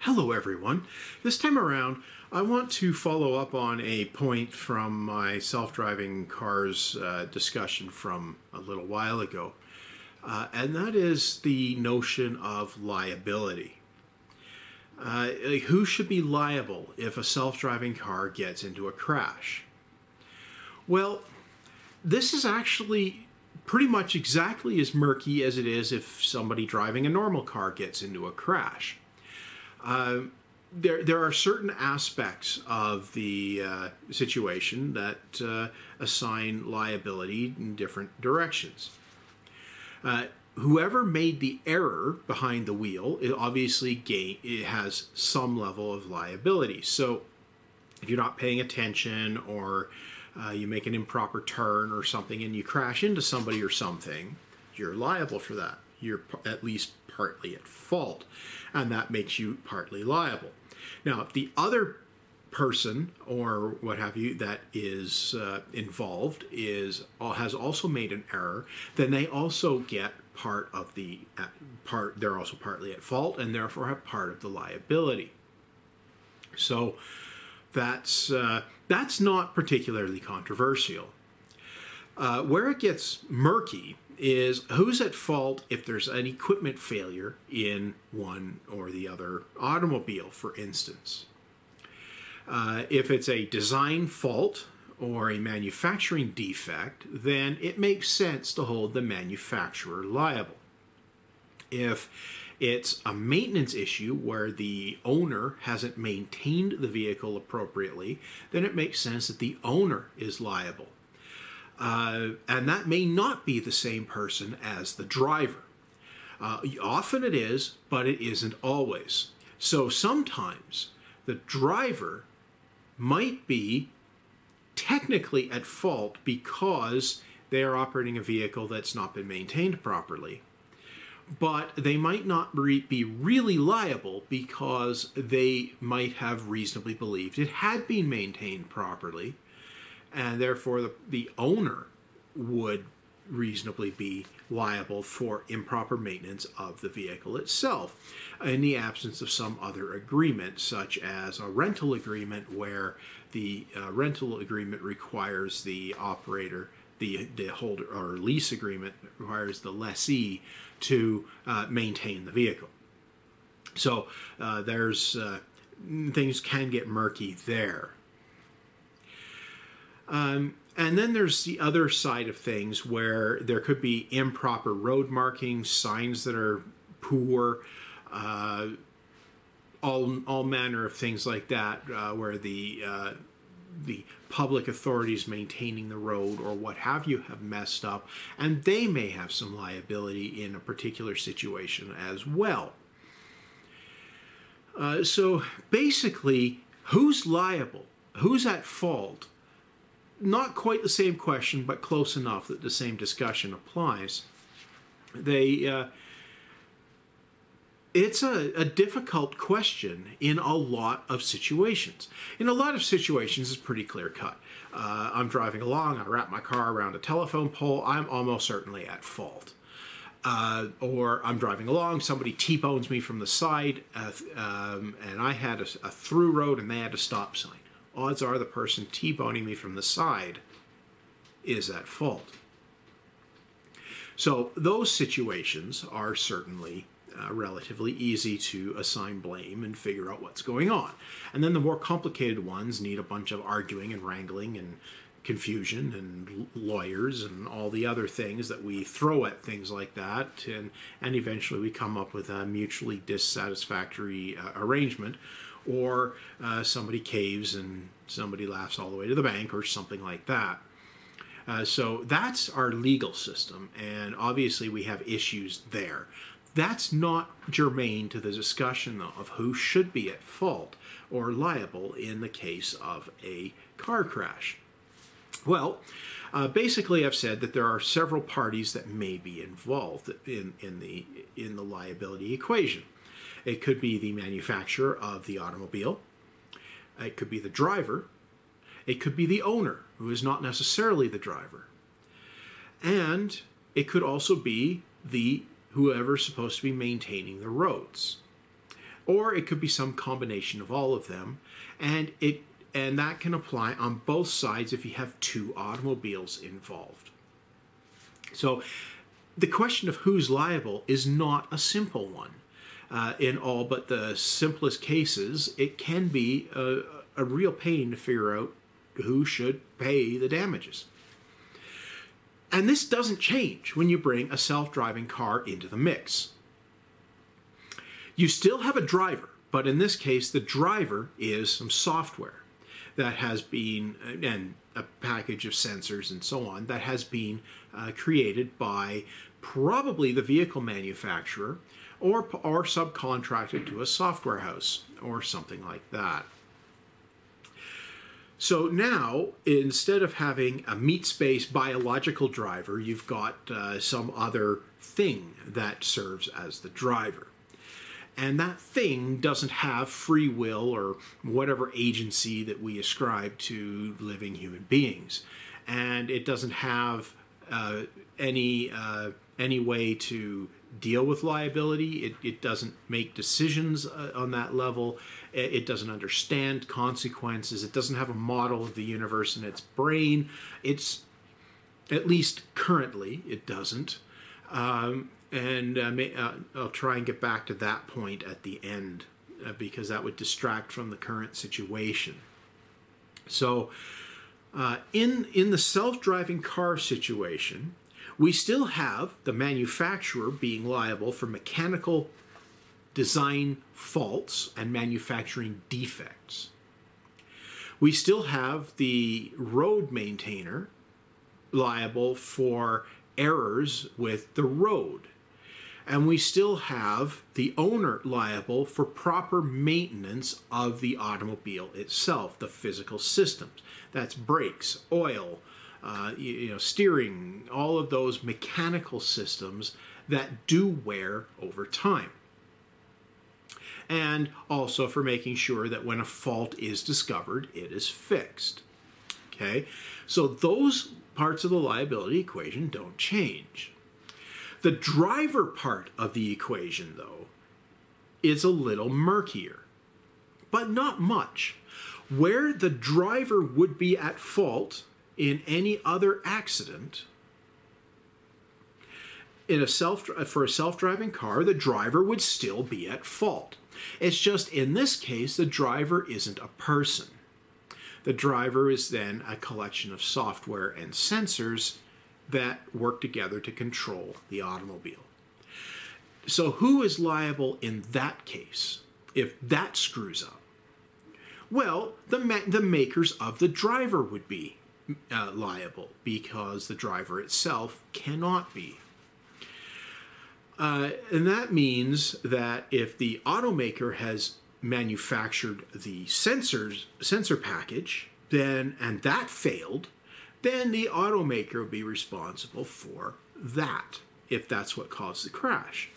Hello, everyone. This time around, I want to follow up on a point from my self driving cars uh, discussion from a little while ago, uh, and that is the notion of liability. Uh, who should be liable if a self driving car gets into a crash? Well, this is actually pretty much exactly as murky as it is if somebody driving a normal car gets into a crash. Uh, there, there are certain aspects of the uh, situation that uh, assign liability in different directions. Uh, whoever made the error behind the wheel, it obviously gain, it has some level of liability. So, if you're not paying attention or uh, you make an improper turn or something and you crash into somebody or something, you're liable for that. You're at least partly at fault, and that makes you partly liable. Now, if the other person or what have you that is uh, involved is uh, has also made an error, then they also get part of the uh, part. They're also partly at fault, and therefore have part of the liability. So that's uh, that's not particularly controversial. Uh, where it gets murky is who's at fault if there's an equipment failure in one or the other automobile, for instance. Uh, if it's a design fault or a manufacturing defect, then it makes sense to hold the manufacturer liable. If it's a maintenance issue where the owner hasn't maintained the vehicle appropriately, then it makes sense that the owner is liable. Uh, and that may not be the same person as the driver. Uh, often it is, but it isn't always. So sometimes the driver might be technically at fault because they are operating a vehicle that's not been maintained properly. But they might not be really liable because they might have reasonably believed it had been maintained properly and therefore the, the owner would reasonably be liable for improper maintenance of the vehicle itself in the absence of some other agreement, such as a rental agreement where the uh, rental agreement requires the operator, the, the holder, or lease agreement requires the lessee to uh, maintain the vehicle. So uh, there's uh, things can get murky there. Um, and then there's the other side of things where there could be improper road markings, signs that are poor, uh, all all manner of things like that, uh, where the uh, the public authorities maintaining the road or what have you have messed up, and they may have some liability in a particular situation as well. Uh, so basically, who's liable? Who's at fault? Not quite the same question, but close enough that the same discussion applies. They, uh, it's a, a, difficult question in a lot of situations. In a lot of situations, it's pretty clear cut. Uh, I'm driving along, I wrap my car around a telephone pole, I'm almost certainly at fault. Uh, or I'm driving along, somebody T-bones me from the side, uh, um, and I had a, a through road and they had a stop sign odds are the person T-boning me from the side is at fault. So those situations are certainly uh, relatively easy to assign blame and figure out what's going on. And then the more complicated ones need a bunch of arguing and wrangling and confusion and lawyers and all the other things that we throw at things like that and and eventually we come up with a mutually dissatisfactory uh, arrangement or uh, somebody caves and somebody laughs all the way to the bank or something like that. Uh, so that's our legal system, and obviously we have issues there. That's not germane to the discussion, though, of who should be at fault or liable in the case of a car crash. Well, uh, basically, I've said that there are several parties that may be involved in, in, the, in the liability equation. It could be the manufacturer of the automobile. It could be the driver. It could be the owner, who is not necessarily the driver. And it could also be the whoever's supposed to be maintaining the roads. or it could be some combination of all of them, and it and that can apply on both sides if you have two automobiles involved. So the question of who's liable is not a simple one. Uh, in all but the simplest cases, it can be a, a real pain to figure out who should pay the damages. And this doesn't change when you bring a self driving car into the mix. You still have a driver, but in this case, the driver is some software that has been, and a package of sensors and so on, that has been uh, created by probably the vehicle manufacturer or, or subcontracted to a software house or something like that. So now, instead of having a meat space biological driver, you've got uh, some other thing that serves as the driver. And that thing doesn't have free will or whatever agency that we ascribe to living human beings. And it doesn't have uh, any, uh, any way to deal with liability. It, it doesn't make decisions uh, on that level. It, it, doesn't understand consequences. It doesn't have a model of the universe in its brain. It's, at least currently, it doesn't. Um, and uh, may, uh, I'll try and get back to that point at the end uh, because that would distract from the current situation. So, uh, in in the self-driving car situation, we still have the manufacturer being liable for mechanical design faults and manufacturing defects. We still have the road maintainer liable for errors with the road. And we still have the owner liable for proper maintenance of the automobile itself, the physical systems. That's brakes, oil, uh, you, you know, steering, all of those mechanical systems that do wear over time. And also for making sure that when a fault is discovered, it is fixed. Okay, so those parts of the liability equation don't change. The driver part of the equation, though, is a little murkier, but not much. Where the driver would be at fault in any other accident in a self for a self-driving car the driver would still be at fault. It's just in this case the driver isn't a person. The driver is then a collection of software and sensors that work together to control the automobile. So who is liable in that case if that screws up? Well the ma- the makers of the driver would be uh, liable because the driver itself cannot be. Uh, and that means that if the automaker has manufactured the sensors sensor package, then and that failed, then the automaker will be responsible for that if that's what caused the crash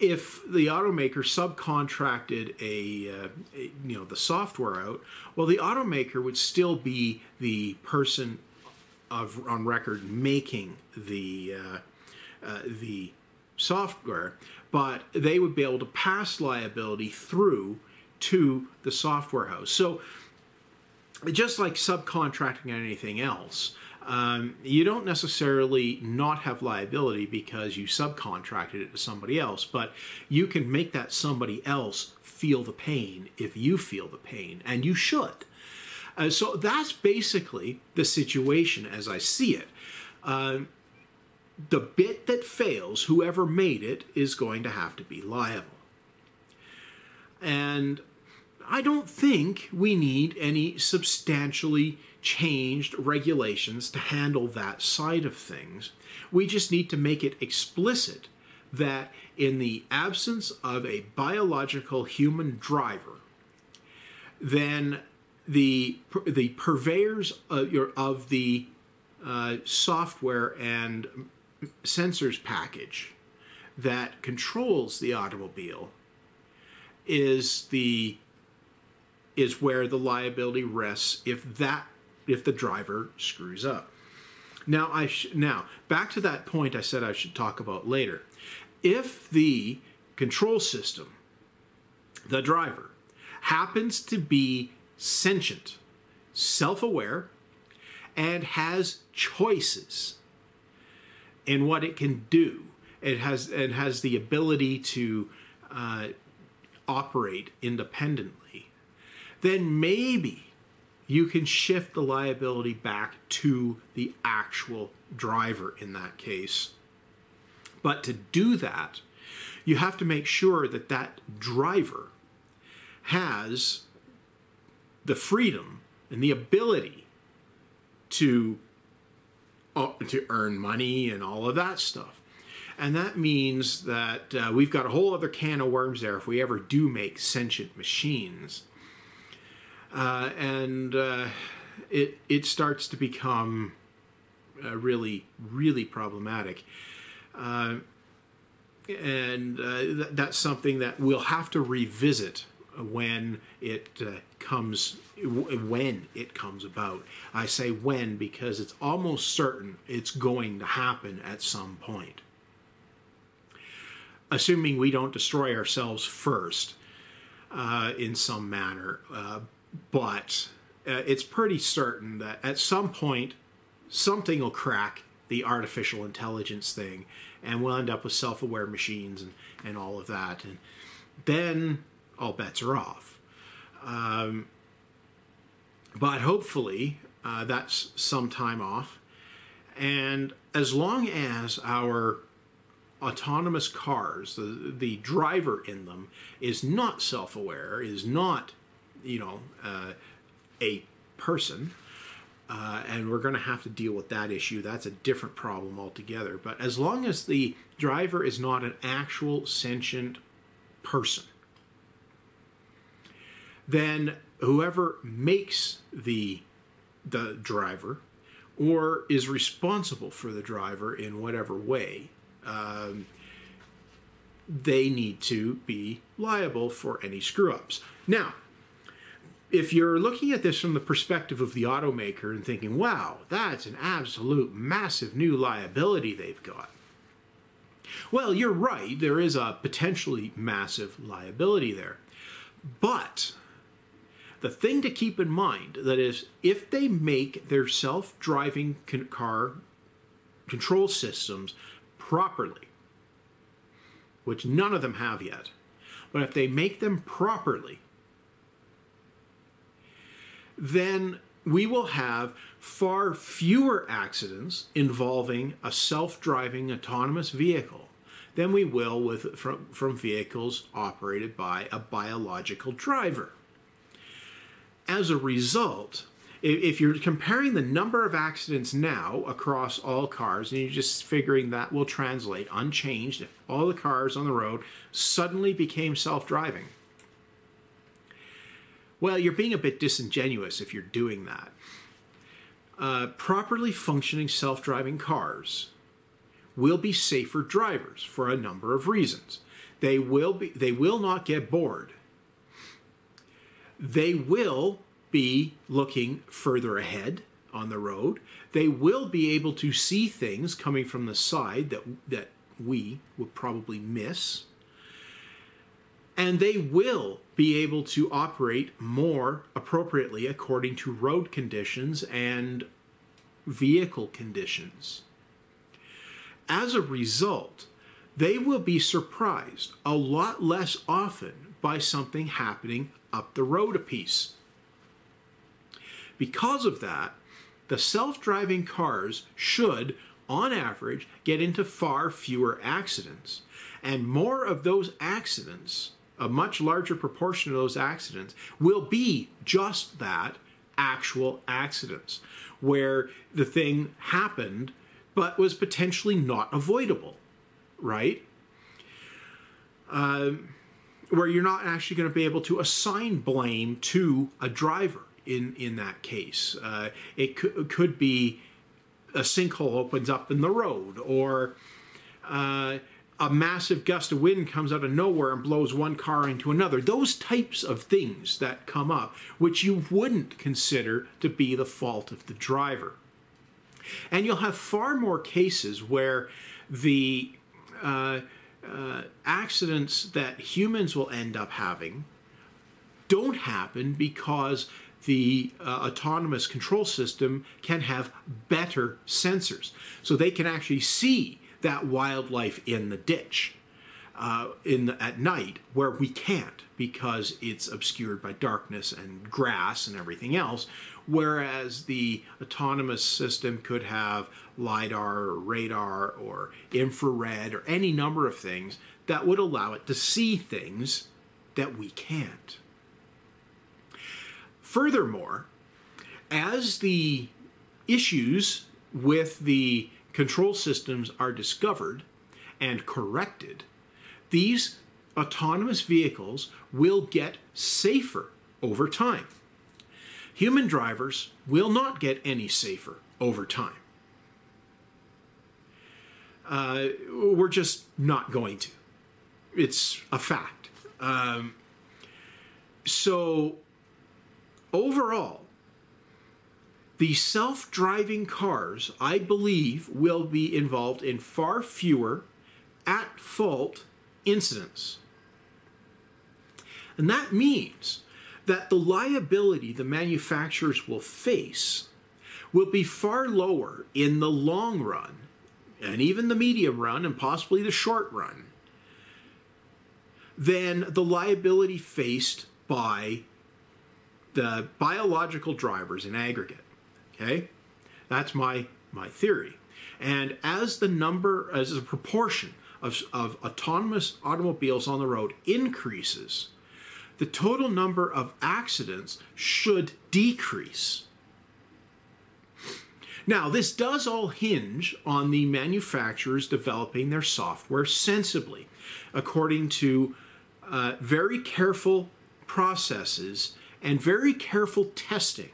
if the automaker subcontracted a, uh, a, you know the software out well the automaker would still be the person of on record making the uh, uh, the software but they would be able to pass liability through to the software house. So just like subcontracting anything else um, you don't necessarily not have liability because you subcontracted it to somebody else, but you can make that somebody else feel the pain if you feel the pain, and you should. Uh, so that's basically the situation as I see it. Uh, the bit that fails, whoever made it is going to have to be liable. And I don't think we need any substantially changed regulations to handle that side of things. We just need to make it explicit that in the absence of a biological human driver, then the the purveyors of, of the uh, software and sensors package that controls the automobile is the is where the liability rests if that if the driver screws up. Now I sh- now back to that point I said I should talk about later. If the control system the driver, happens to be sentient, self aware, and has choices in what it can do. It has it has the ability to uh, operate independently. Then maybe you can shift the liability back to the actual driver in that case. But to do that, you have to make sure that that driver has the freedom and the ability to uh, to earn money and all of that stuff. And that means that uh, we've got a whole other can of worms there if we ever do make sentient machines. Uh, and uh, it it starts to become uh, really really problematic. Uh, and th- that's something that we'll have to revisit when it comes when it comes about. I say when because it's almost certain it's going to happen at some point. Assuming we don't destroy ourselves first uh, in some manner. Uh, but uh, it's pretty certain that at some point something will crack the artificial intelligence thing and we'll end up with self aware machines and, and all of that. And then all bets are off. Um, but hopefully, uh, that's some time off. And as long as our autonomous cars, the, the driver in them, is not self aware, is not, you know, uh, a person, uh, and we're going to have to deal with that issue. That's a different problem altogether. But as long as the driver is not an actual sentient person, then whoever makes the the driver or is responsible for the driver in whatever way um, they need to be liable for any screw ups now if you're looking at this from the perspective of the automaker and thinking wow that's an absolute massive new liability they've got well you're right there is a potentially massive liability there. But the thing to keep in mind that is if they make their self-driving car control systems properly, which none of them have yet, but if they make them properly, then we will have far fewer accidents involving a self-driving autonomous vehicle than we will with from, from vehicles operated by a biological driver. As a result, if you're comparing the number of accidents now across all cars and you're just figuring that will translate unchanged if all the cars on the road suddenly became self-driving well you're being a bit disingenuous if you're doing that uh, properly functioning self-driving cars will be safer drivers for a number of reasons they will be they will not get bored they will be looking further ahead on the road. They will be able to see things coming from the side that that we would probably miss. And they will be able to operate more appropriately according to road conditions and vehicle conditions. As a result, they will be surprised a lot less often by something happening up the road a piece. Because of that, the self driving cars should, on average, get into far fewer accidents. And more of those accidents, a much larger proportion of those accidents, will be just that actual accidents, where the thing happened but was potentially not avoidable, right? Um, where you're not actually going to be able to assign blame to a driver in in that case. Uh, it could, could be a sinkhole opens up in the road, or uh, a massive gust of wind comes out of nowhere and blows one car into another. Those types of things that come up, which you wouldn't consider to be the fault of the driver. And you'll have far more cases where the uh, uh, accidents that humans will end up having don't happen because the uh, autonomous control system can have better sensors. So they can actually see that wildlife in the ditch uh, in the, at night where we can't because it's obscured by darkness and grass and everything else. Whereas the autonomous system could have LIDAR or radar or infrared or any number of things that would allow it to see things that we can't. Furthermore, as the issues with the control systems are discovered and corrected, these autonomous vehicles will get safer over time. Human drivers will not get any safer over time. Uh, we're just not going to. It's a fact. Um, so overall, the self driving cars, I believe, will be involved in far fewer at fault incidents. And that means that the liability the manufacturers will face will be far lower in the long run, and even the medium run, and possibly the short run, than the liability faced by the biological drivers in aggregate. Okay? That's my, my theory. And as the number, as a proportion of, of autonomous automobiles on the road increases, the total number of accidents should decrease. Now, this does all hinge on the manufacturers developing their software sensibly, according to uh, very careful processes and very careful testing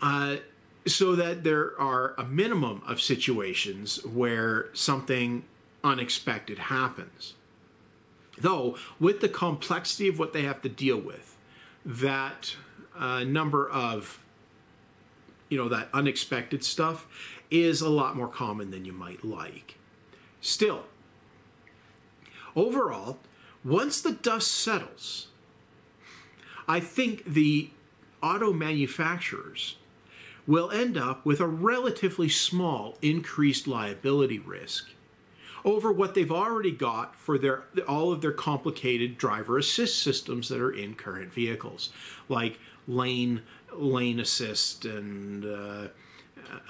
uh, so that there are a minimum of situations where something unexpected happens. Though, with the complexity of what they have to deal with, that uh, number of, you know, that unexpected stuff is a lot more common than you might like. Still, overall, once the dust settles, I think the auto manufacturers will end up with a relatively small increased liability risk over what they've already got for their all of their complicated driver assist systems that are in current vehicles, like lane lane assist and uh,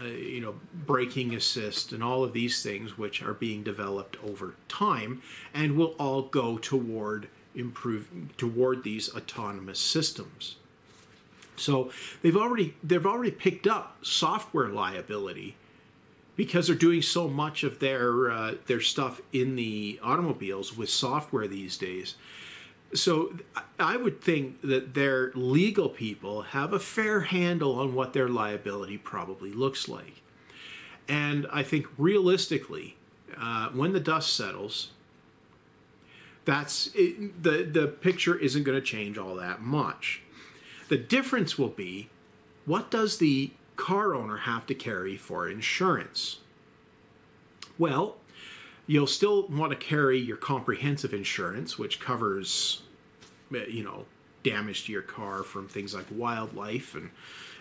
uh, you know braking assist and all of these things which are being developed over time and will all go toward improve toward these autonomous systems. So they've already they've already picked up software liability because they're doing so much of their uh, their stuff in the automobiles with software these days. So I would think that their legal people have a fair handle on what their liability probably looks like. And I think realistically, uh, when the dust settles, that's it, the the picture isn't going to change all that much. The difference will be what does the car owner have to carry for insurance? Well, you'll still want to carry your comprehensive insurance, which covers, you know, damage to your car from things like wildlife and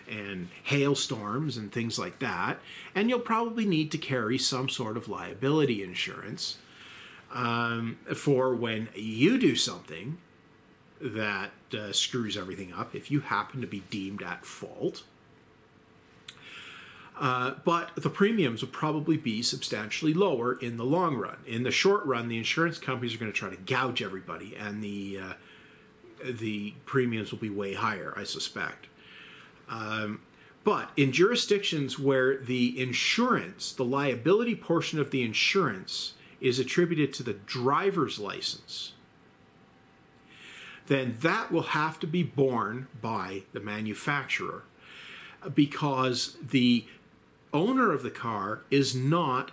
and hailstorms and things like that. And you'll probably need to carry some sort of liability insurance um, for when you do something that uh, screws everything up if you happen to be deemed at fault. Uh, but the premiums will probably be substantially lower in the long run. In the short run, the insurance companies are going to try to gouge everybody, and the uh, the premiums will be way higher, I suspect. Um, but in jurisdictions where the insurance, the liability portion of the insurance, is attributed to the driver's license, then that will have to be borne by the manufacturer because the owner of the car is not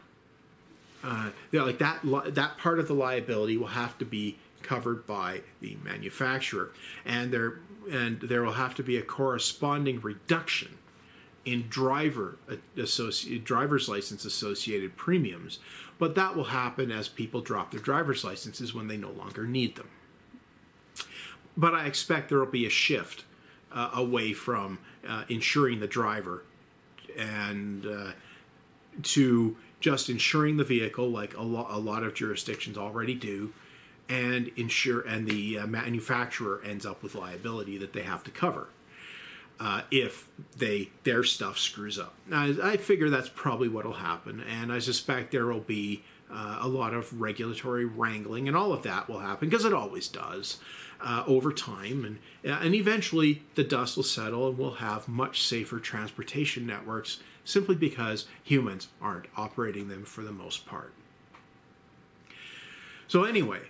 uh, like that that part of the liability will have to be covered by the manufacturer and there and there will have to be a corresponding reduction in driver associated driver's license associated premiums, but that will happen as people drop their driver's licenses when they no longer need them. But I expect there will be a shift uh, away from uh, insuring the driver and uh, to just insuring the vehicle, like a, lo- a lot of jurisdictions already do, and insure and the uh, manufacturer ends up with liability that they have to cover uh, if they their stuff screws up. Now, I figure that's probably what will happen, and I suspect there will be uh, a lot of regulatory wrangling, and all of that will happen because it always does uh, over time, and uh, and eventually the dust will settle, and we'll have much safer transportation networks simply because humans aren't operating them for the most part. So anyway,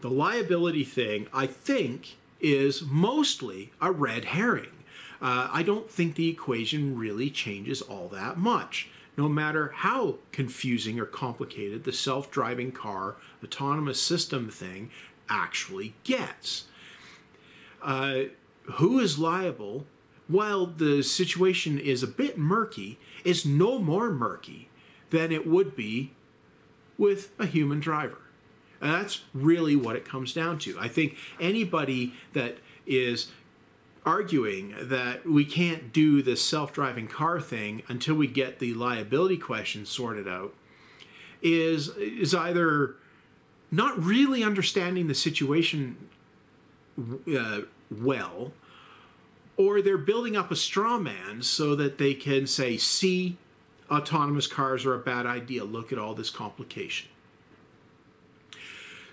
the liability thing I think is mostly a red herring uh, I don't think the equation really changes all that much. No matter how confusing or complicated the self driving car autonomous system thing actually gets. Uh, who is liable, while the situation is a bit murky, is no more murky than it would be with a human driver. And that's really what it comes down to. I think anybody that is arguing that we can't do this self-driving car thing until we get the liability question sorted out is is either not really understanding the situation uh, well or they're building up a straw man so that they can say see autonomous cars are a bad idea. Look at all this complication.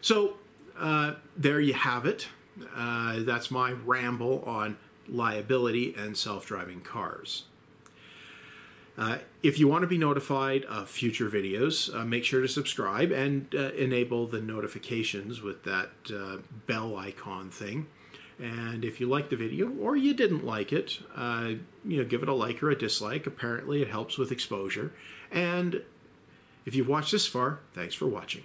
So uh, there you have it. Uh, that's my ramble on liability and self-driving cars. Uh, if you want to be notified of future videos, uh, make sure to subscribe and uh, enable the notifications with that uh, bell icon thing. And if you like the video or you didn't like it, uh, you know, give it a like or a dislike. Apparently, it helps with exposure. And if you've watched this far, thanks for watching.